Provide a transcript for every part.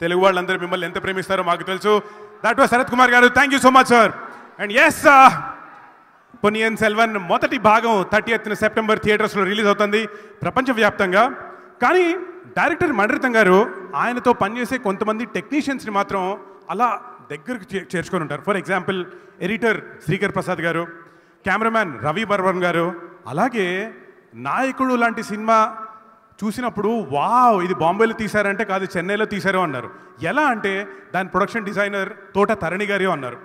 తెలుగు వాళ్ళందరూ మిమ్మల్ని ఎంత ప్రేమిస్తారో మాకు తెలుసు. That was Sarath Kumar garu. Thank you so much sir and yes Ponniyin Selvan మొదటి భాగం థర్టీ ఎత్న సెప్టెంబర్ థియేటర్స్లో రిలీజ్ అవుతుంది ప్రపంచవ్యాప్తంగా. కానీ డైరెక్టర్ మణిరత్నం గారు ఆయనతో పనిచేసే కొంతమంది టెక్నీషియన్స్ని మాత్రం అలా దగ్గరకు చే- చేర్చుకొని ఉంటారు. For example editor Sreekar Prasad garu cameraman Ravi బర్వన్ గారు అలాగే నాయకుడు లాంటి సినిమా చూసినప్పుడు వావ్ ఇది బాంబేలో తీశారంటే కాదు చెన్నైలో తీశారు అన్నారు. ఎలా అంటే దాని ప్రొడక్షన్ డిజైనర్ తోట తరణి గారు అన్నారు.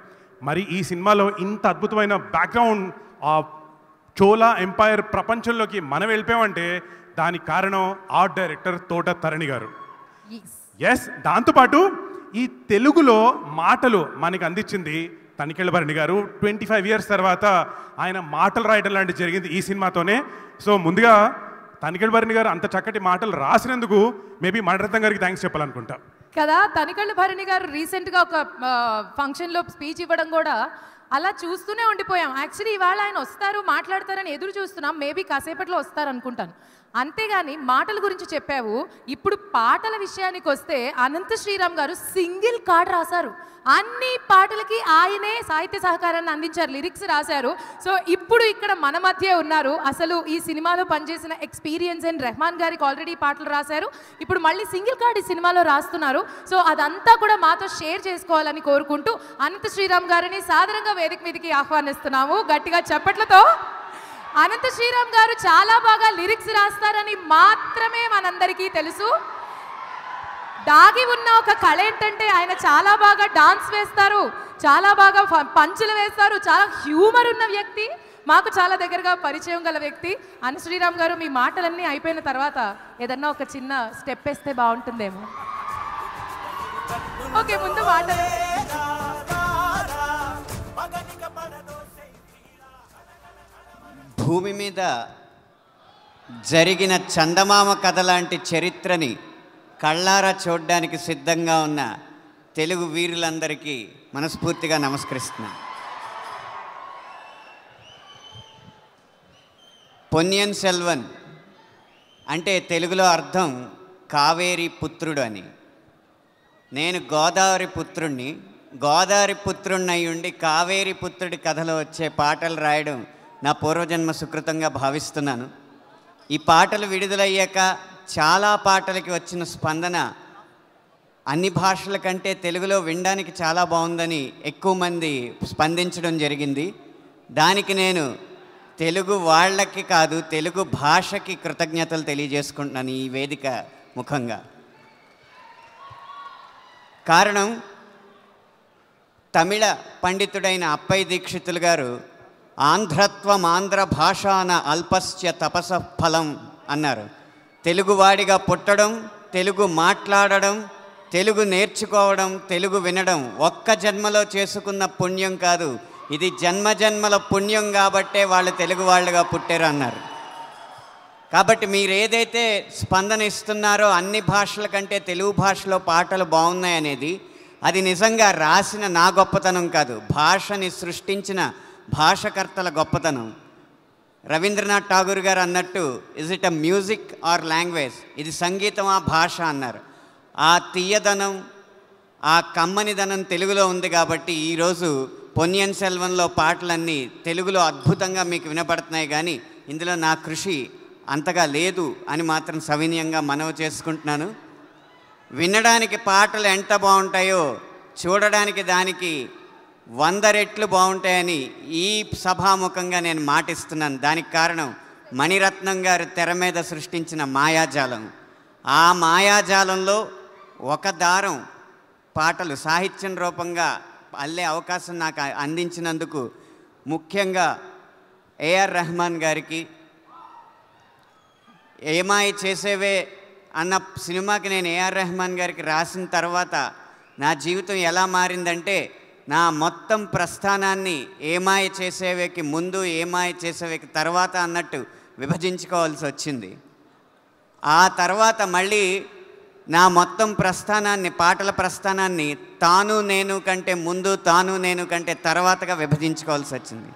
మరి ఈ సినిమాలో ఇంత అద్భుతమైన బ్యాక్గ్రౌండ్ ఆ చోలా ఎంపైర్ ప్రపంచంలోకి మనం వెళ్ళిపోయామంటే దానికి కారణం ఆర్ట్ డైరెక్టర్ తోట తరణి గారు. ఎస్ దాంతోపాటు ఈ తెలుగులో మాటలు మనకి అందించింది Tanikella Bharani garu. Twenty five years తర్వాత ఆయన మాటలు రాయడం లాంటివి జరిగింది ఈ సినిమాతోనే. సో ముందుగా తనికెళ్ళ భరణి గారు అంత చక్కటి మాటలు రాసినందుకు మేబీ మణరత్నం గారికి థ్యాంక్స్ చెప్పాలనుకుంటా. కదా తనికళ్ళ భరణి గారు రీసెంట్గా ఒక ఫంక్షన్లో స్పీచ్ ఇవ్వడం కూడా అలా చూస్తూనే ఉండిపోయాం. యాక్చువల్లీ ఇవాళ ఆయన వస్తారు మాట్లాడతారని ఎదురు చూస్తున్నాం. మేబీ కాసేపట్లో వస్తారు అనుకుంటాను అంతేగాని మాటల గురించి చెప్పావు. ఇప్పుడు పాటల విషయానికి వస్తే అనంత శ్రీరామ్ గారు సింగిల్ కార్డ్ రాశారు. అన్ని పాటలకి ఆయనే సాహిత్య సహకారాన్ని అందించారు లిరిక్స్ రాశారు. సో ఇప్పుడు ఇక్కడ మన మధ్య ఉన్నారు. అసలు ఈ సినిమాలో పనిచేసిన ఎక్స్పీరియన్స్ అండ్ రెహమాన్ గారికి ఆల్రెడీ పాటలు రాశారు. ఇప్పుడు మళ్ళీ సింగిల్ కార్డ్ ఈ సినిమాలో రాస్తున్నారు. సో అదంతా కూడా మాతో షేర్ చేసుకోవాలని కోరుకుంటూ అనంత శ్రీరామ్ గారిని సాధారణంగా వేదిక మీదకి ఆహ్వానిస్తున్నాము. గట్టిగా చప్పట్లతో అనంత శ్రీరామ్ గారు చాలా బాగా లిరిక్స్ రాస్తారని మాత్రమే మనందరికీ తెలుసు. దాగి ఉన్న ఒక కళ ఏంటంటే ఆయన చాలా బాగా డాన్స్ వేస్తారు చాలా బాగా పంచులు వేస్తారు చాలా హ్యూమర్ ఉన్న వ్యక్తి మాకు చాలా దగ్గరగా పరిచయం గల వ్యక్తి. అన్న శ్రీరామ్ గారు మీ మాటలన్నీ అయిపోయిన తర్వాత ఏదన్నా ఒక చిన్న స్టెప్ వేస్తే బాగుంటుందేమో. ఓకే ముందు మాటలు. భూమి మీద జరిగిన చందమామ కథ లాంటి చరిత్రని కళ్ళారా చూడడానికి సిద్ధంగా ఉన్న తెలుగు వీరులందరికీ మనస్ఫూర్తిగా నమస్కరిస్తున్నాను పొన్నియన్ సెల్వన్ అంటే తెలుగులో అర్థం కావేరి పుత్రుడు అని. నేను గోదావరి పుత్రుణ్ణి గోదావరి పుత్రుణ్ణి ఉండి కావేరి పుత్రుడి కథలో వచ్చే పాటలు రాయడం నా పూర్వజన్మ సుకృతంగా భావిస్తున్నాను. ఈ పాటలు విడుదలయ్యాక చాలా పాటలకి వచ్చిన స్పందన అన్ని భాషల కంటే తెలుగులో వినడానికి చాలా బాగుందని ఎక్కువ మంది స్పందించడం జరిగింది. దానికి నేను తెలుగు వాళ్ళకి కాదు తెలుగు భాషకి కృతజ్ఞతలు తెలియజేసుకుంటున్నాను ఈ వేదిక ముఖంగా. కారణం తమిళ పండితుడైన అప్పయ్య దీక్షితులు గారు ఆంధ్రత్వం ఆంధ్ర భాషాన అల్పస్య తపస ఫలం అన్నారు. తెలుగువాడిగా పుట్టడం తెలుగు మాట్లాడడం తెలుగు నేర్చుకోవడం తెలుగు వినడం ఒక్క జన్మలో చేసుకున్న పుణ్యం కాదు. ఇది జన్మ జన్మల పుణ్యం కాబట్టే వాళ్ళు తెలుగు వాళ్ళుగా పుట్టారు అన్నారు. కాబట్టి మీరు ఏదైతే స్పందన ఇస్తున్నారో అన్ని భాషల కంటే తెలుగు భాషలో పాటలు బాగున్నాయనేది అది నిజంగా రాసిన నా గొప్పతనం కాదు. భాషని సృష్టించిన భాషకర్తల గొప్పతనం. రవీంద్రనాథ్ ఠాగూర్ గారు అన్నట్టు is it a music or language ఇది సంగీతమా భాష అన్నారు. ఆ తీయదనం ఆ కమ్మనిదనం తెలుగులో ఉంది కాబట్టి ఈరోజు పొన్నియన్ సెల్వన్లో పాటలన్నీ తెలుగులో అద్భుతంగా మీకు వినపడుతున్నాయి కానీ ఇందులో నా కృషి అంతగా లేదు అని మాత్రం సవినయంగా మనవి చేసుకుంటున్నాను. వినడానికి పాటలు ఎంత బాగుంటాయో చూడడానికి దానికి వంద రెట్లు బాగుంటాయని ఈ సభాముఖంగా నేను మాటిస్తున్నాను. దానికి కారణం మణిరత్నం గారు తెర మీద సృష్టించిన మాయాజాలం. ఆ మాయాజాలంలో ఒక దారం పాటలు సాహిత్యం రూపంగా అల్లే అవకాశం నాకు అందించినందుకు ముఖ్యంగా ఏఆర్ రెహమాన్ గారికి ఏమాయి చేసేవే అన్న సినిమాకి నేను ఏఆర్ రెహమాన్ గారికి రాసిన తర్వాత నా జీవితం ఎలా మారిందంటే నా మొత్తం ప్రస్థానాన్ని ఏమాయ చేసేవేకి ముందు ఏమాయ చేసేవేకి తర్వాత అన్నట్టు విభజించుకోవాల్సి వచ్చింది. ఆ తర్వాత మళ్ళీ నా మొత్తం ప్రస్థానాన్ని పాటల ప్రస్థానాన్ని తాను నేను కంటే ముందు తాను నేను కంటే తర్వాతగా విభజించుకోవాల్సి వచ్చింది.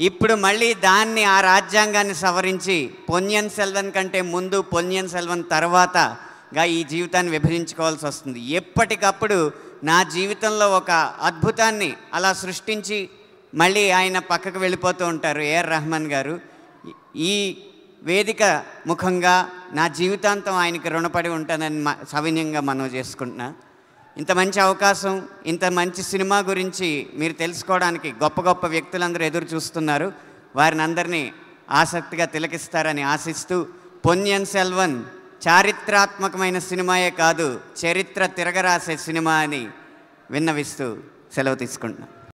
ఇప్పుడు మళ్ళీ దాన్ని ఆ రాజ్యాంగాన్ని సవరించి పొన్యన్ సెల్వన్ కంటే ముందు పొన్యన్ సెల్వన్ తర్వాతగా ఈ జీవితాన్ని విభజించుకోవాల్సి వస్తుంది. ఎప్పటికప్పుడు నా జీవితంలో ఒక అద్భుతాన్ని అలా సృష్టించి మళ్ళీ ఆయన పక్కకు వెళ్ళిపోతూ ఉంటారు ఏఆర్ రెహమాన్ గారు. ఈ వేదిక ముఖంగా నా జీవితాంతం ఆయనకి రుణపడి ఉంటానని సవినయంగా మనం చేసుకుంటున్నా. ఇంత మంచి అవకాశం ఇంత మంచి సినిమా గురించి మీరు తెలుసుకోవడానికి గొప్ప గొప్ప వ్యక్తులందరూ ఎదురు చూస్తున్నారు. వారిని అందరినీ ఆసక్తిగా తిలకిస్తారని ఆశిస్తూ పొన్యన్ సెల్వన్ చారిత్రాత్మకమైన సినిమాయే కాదు చరిత్ర తిరగరాసే సినిమా అని విన్నవిస్తూ సెలవు తీసుకుంటున్నాను